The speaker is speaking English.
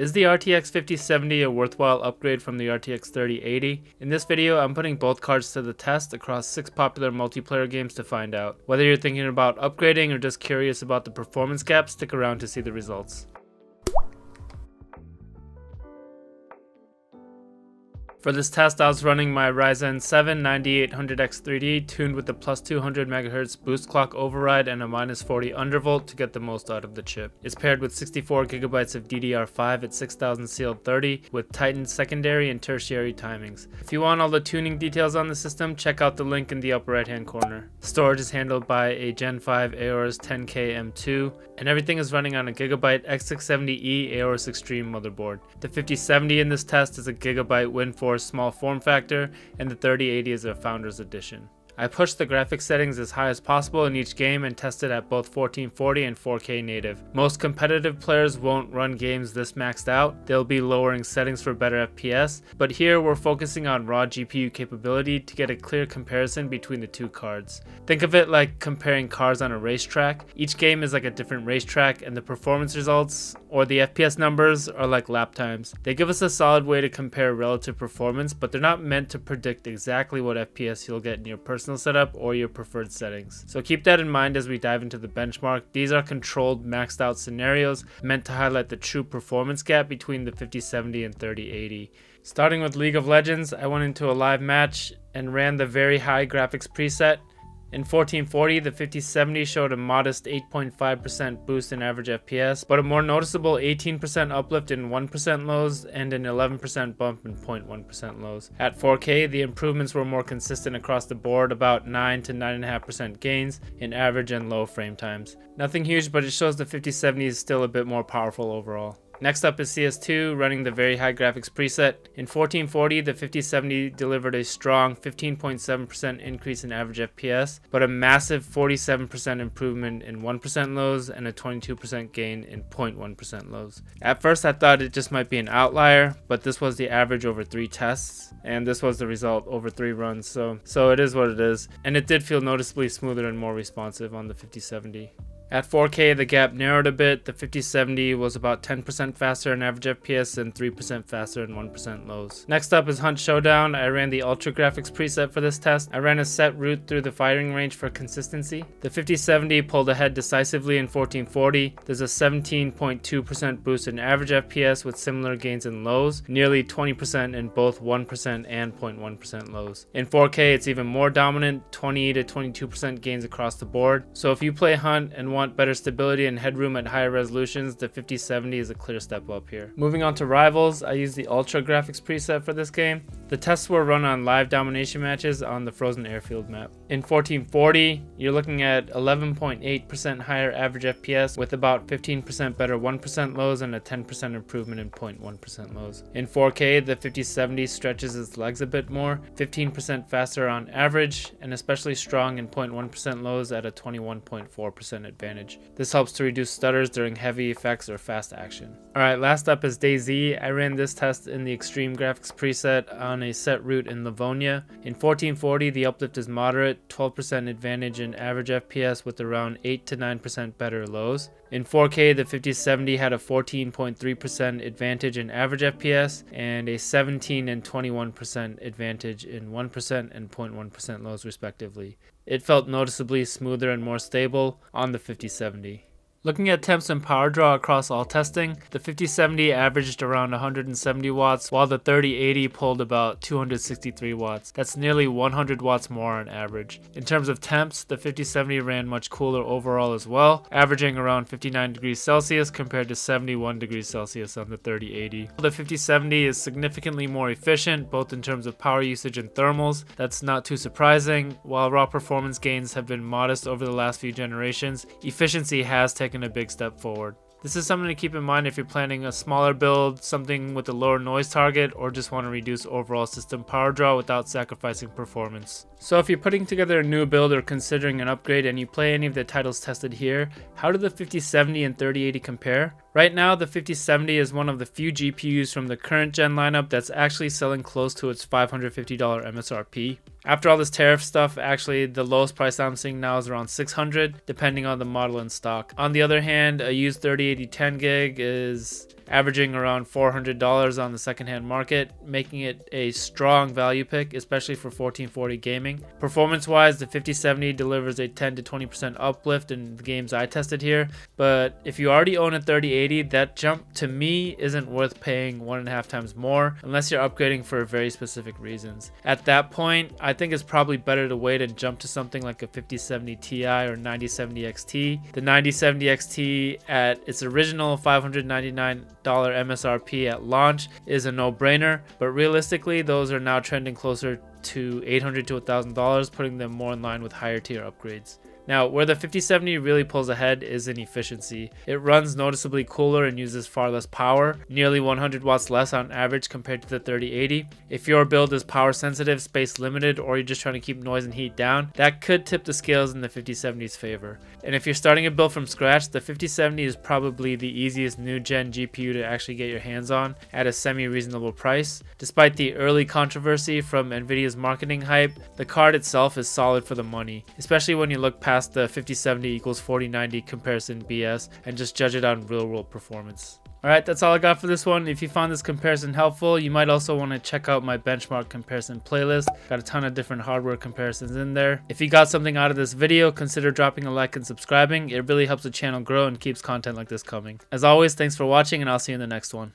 Is the RTX 5070 a worthwhile upgrade from the RTX 3080? In this video, I'm putting both cards to the test across 6 popular multiplayer games to find out. Whether you're thinking about upgrading or just curious about the performance gap, stick around to see the results. For this test, I was running my Ryzen 7 9800X3D tuned with the plus 200 MHz boost clock override and a minus 40 undervolt to get the most out of the chip. It's paired with 64GB of DDR5 at 6000 CL30 with tightened secondary and tertiary timings. If you want all the tuning details on the system, check out the link in the upper right hand corner. Storage is handled by a Gen 5 Aorus 10K M2 and everything is running on a Gigabyte X670E Aorus Xtreme motherboard. The 5070 in this test is a Gigabyte WindForce small form factor, and the 3080 is a Founders Edition. I pushed the graphics settings as high as possible in each game and tested at both 1440 and 4K native. Most competitive players won't run games this maxed out, they'll be lowering settings for better FPS, but here we're focusing on raw GPU capability to get a clear comparison between the two cards. Think of it like comparing cars on a racetrack. Each game is like a different racetrack and the performance results or the FPS numbers are like lap times. They give us a solid way to compare relative performance, but they're not meant to predict exactly what FPS you'll get in your personal personal setup or your preferred settings. So keep that in mind as we dive into the benchmark. These are controlled maxed out scenarios meant to highlight the true performance gap between the 5070 and 3080. Starting with League of Legends, I went into a live match and ran the very high graphics preset in 1440, the 5070 showed a modest 8.5% boost in average FPS, but a more noticeable 18% uplift in 1% lows and an 11% bump in 0.1% lows. At 4K, the improvements were more consistent across the board, about 9 to 9.5% gains in average and low frame times. Nothing huge, but it shows the 5070 is still a bit more powerful overall. Next up is CS2 running the very high graphics preset. In 1440, the 5070 delivered a strong 15.7% increase in average FPS, but a massive 47% improvement in 1% lows and a 22% gain in 0.1% lows. At first I thought it just might be an outlier, but this was the average over three tests, and this was the result over three runs, so, so it is what it is. And it did feel noticeably smoother and more responsive on the 5070. At 4K, the gap narrowed a bit. The 5070 was about 10% faster in average FPS and 3% faster in 1% lows. Next up is Hunt Showdown. I ran the Ultra Graphics preset for this test. I ran a set route through the firing range for consistency. The 5070 pulled ahead decisively in 1440. There's a 17.2% boost in average FPS with similar gains in lows, nearly 20% in both 1% and 0.1% lows. In 4K, it's even more dominant, 20 to 22% gains across the board. So if you play Hunt and want want better stability and headroom at higher resolutions, the 5070 is a clear step up here. Moving on to Rivals, I use the Ultra Graphics preset for this game. The tests were run on live domination matches on the Frozen Airfield map. In 1440, you're looking at 11.8% higher average FPS with about 15% better 1% lows and a 10% improvement in 0.1% lows. In 4K, the 5070 stretches its legs a bit more, 15% faster on average, and especially strong in 0.1% lows at a 21.4% advantage. This helps to reduce stutters during heavy effects or fast action. Alright, last up is DayZ. I ran this test in the extreme graphics preset on a set route in Livonia. In 1440, the uplift is moderate, 12% advantage in average FPS with around 8 to 9% better lows. In 4K, the 5070 had a 14.3% advantage in average FPS and a 17 and 21% advantage in 1% and 0.1% lows respectively. It felt noticeably smoother and more stable on the 5070. Looking at temps and power draw across all testing, the 5070 averaged around 170 watts, while the 3080 pulled about 263 watts. That's nearly 100 watts more on average. In terms of temps, the 5070 ran much cooler overall as well, averaging around 59 degrees Celsius compared to 71 degrees Celsius on the 3080. The 5070 is significantly more efficient, both in terms of power usage and thermals. That's not too surprising. While raw performance gains have been modest over the last few generations, efficiency has taken taken a big step forward. This is something to keep in mind if you're planning a smaller build, something with a lower noise target, or just want to reduce overall system power draw without sacrificing performance. So if you're putting together a new build or considering an upgrade and you play any of the titles tested here, how do the 5070 and 3080 compare? Right now, the 5070 is one of the few GPUs from the current gen lineup that's actually selling close to its $550 MSRP. After all this tariff stuff, actually the lowest price I'm seeing now is around 600 depending on the model in stock. On the other hand, a used 3080 10 gig is averaging around $400 on the secondhand market, making it a strong value pick, especially for 1440 gaming. Performance wise, the 5070 delivers a 10 to 20% uplift in the games I tested here, but if you already own a 3080, that jump to me isn't worth paying one and a half times more unless you're upgrading for very specific reasons. At that point, I think it's probably better to wait and jump to something like a 5070 Ti or 9070 XT. The 9070 XT at its original $599 MSRP at launch is a no-brainer, but realistically those are now trending closer to 800 to $1,000, putting them more in line with higher tier upgrades. Now, where the 5070 really pulls ahead is in efficiency. It runs noticeably cooler and uses far less power, nearly 100 watts less on average compared to the 3080. If your build is power sensitive, space limited, or you're just trying to keep noise and heat down, that could tip the scales in the 5070's favor. And if you're starting a build from scratch, the 5070 is probably the easiest new gen GPU to actually get your hands on at a semi-reasonable price. Despite the early controversy from Nvidia's marketing hype, the card itself is solid for the money, especially when you look past past the 5070 equals 4090 comparison BS and just judge it on real world performance. Alright, that's all I got for this one. If you found this comparison helpful, you might also want to check out my benchmark comparison playlist. Got a ton of different hardware comparisons in there. If you got something out of this video, consider dropping a like and subscribing. It really helps the channel grow and keeps content like this coming. As always, thanks for watching and I'll see you in the next one.